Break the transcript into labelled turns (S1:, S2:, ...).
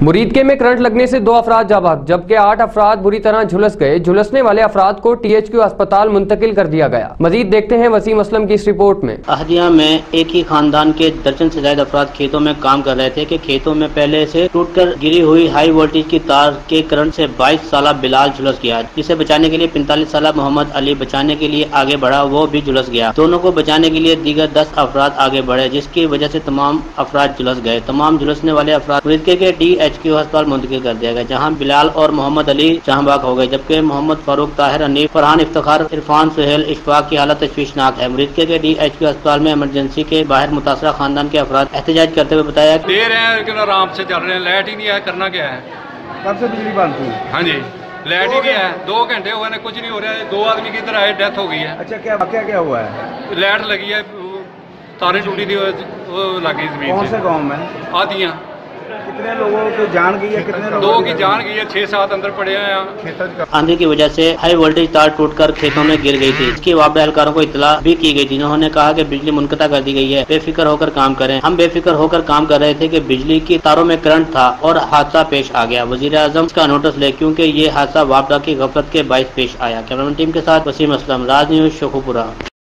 S1: مرید کے میں کرنٹ لگنے سے دو افراد جا بھاگ جبکہ آٹھ افراد بری طرح جھلس گئے۔ جھلسنے والے افراد کو ٹی ایچ کیو اسپتال منتقل کر دیا گیا۔ مزید دیکھتے ہیں وسیم اسلم کی اس رپورٹ میں۔
S2: اہدیہ میں ایک ہی خاندان کے درجن سے زائد افراد کھیتوں میں کام کر رہے تھے کہ کھیتوں میں پہلے سے ٹوٹ کر گری ہوئی ہائی وولٹیج کی تار کے کرنٹ سے بائیس سالہ بلال جھلس گیا۔ جسے بچانے کے لیے پینتالیس سالہ محمد علی بچانے کے لیے آگے بڑھا، وہ بھی جھلس گیا۔ دونوں کو بچانے کے لیے دیگر دس افراد آگے بڑھے، جس کی وجہ سے تمام افراد جھلس گئے۔ تمام جھلسنے والے افراد مریدکے کے ڈی ایچ کیو ہسپتال منتقل کر دیا گیا جہاں بلال اور محمد علی جہاں باغ ہو گئے جبکہ محمد فاروق طاہر انیف فرحان افتخار عرفان سہیل اشفاق کی حالت تشویشناک ہے۔ مریدکے کے ڈی ایچ کیو اسپتال میں ایمرجنسی کے باہر متاثرہ خاندان کے افراد احتجاج کرتے ہوئے بتایا کہ
S3: دے رہے ہیں لیکن آرام سے چل رہے ہیں۔ لائٹ ہی نہیں ہے کرنا کیا ہے؟
S4: کب سے بجلی بند تھی
S3: ہاں جی لائٹ ہی نہیں ہے دو گھنٹے ہوئے ہیں کچھ نہیں ہو رہا ہے۔ دو آدمی کی آئے ڈیتھ ہو گئی ہے۔
S4: اچھا کیا واقعہ کیا ہوا ہے؟
S3: لائٹ لگی ہے تاریں ٹوٹی تھی وہ- وہ لگی زمین
S4: کون سے۔
S3: سے
S4: گاؤں میں؟
S3: آدیاں۔
S4: کتنے لوگوں کی جان گئی ہے؟ کتنے
S3: دو
S4: لوگوں
S3: کی جان گئی ہے؟ چھ سات اندر پڑے ہیں
S2: آندھی کی وجہ سے ہائی وولٹیج تار ٹوٹ کر کھیتوں میں گر گئی تھی۔ اس کی وابڈہ اہلکاروں کو اطلاع بھی کی گئی تھی۔ انہوں نے کہا کہ بجلی منقطع کر دی گئی ہے۔ بے فکر ہو کر کام کریں۔ ہم بے فکر ہو کر کام کر رہے تھے کہ بجلی کی تاروں میں کرنٹ تھا اور حادثہ پیش آ گیا۔ وزیر اعظم کا نوٹس لے کیونکہ یہ حادثہ وابڈہ کی غفلت کے باعث پیش آیا۔ کیمرمین ٹیم کے ساتھ وسیم اسلم راج نیوز شوخوپورہ